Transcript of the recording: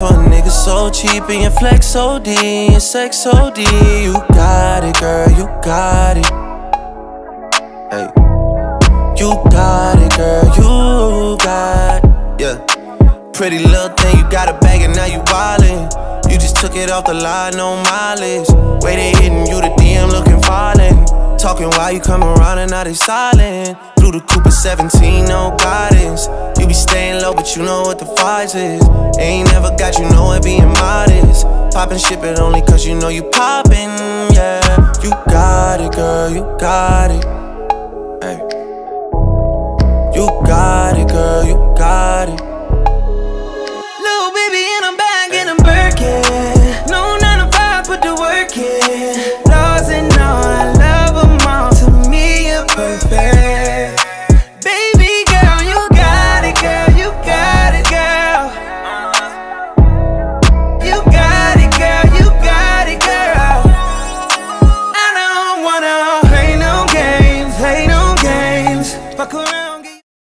For a nigga so cheap and your flex OD and sex OD. You got it, girl, you got it. Hey. You got it, girl, you got it. Yeah. Pretty little thing, you got a bag and now you wildin'. You just took it off the line, no mileage. Way they hitting you, the DM looking violent. Talking while you come around and now they silent. Through the Cooper 17, no guidance be staying low, but you know what the fight is. Ain't never got you know it being modest. Poppin' shit, but only cause you know you poppin', yeah. You got it, girl, you got it. Hey. You got it, girl, you got it. Little baby, Birkin. No 9 to 5, put the work in. Laws and all, I all. To me, you're perfect. パク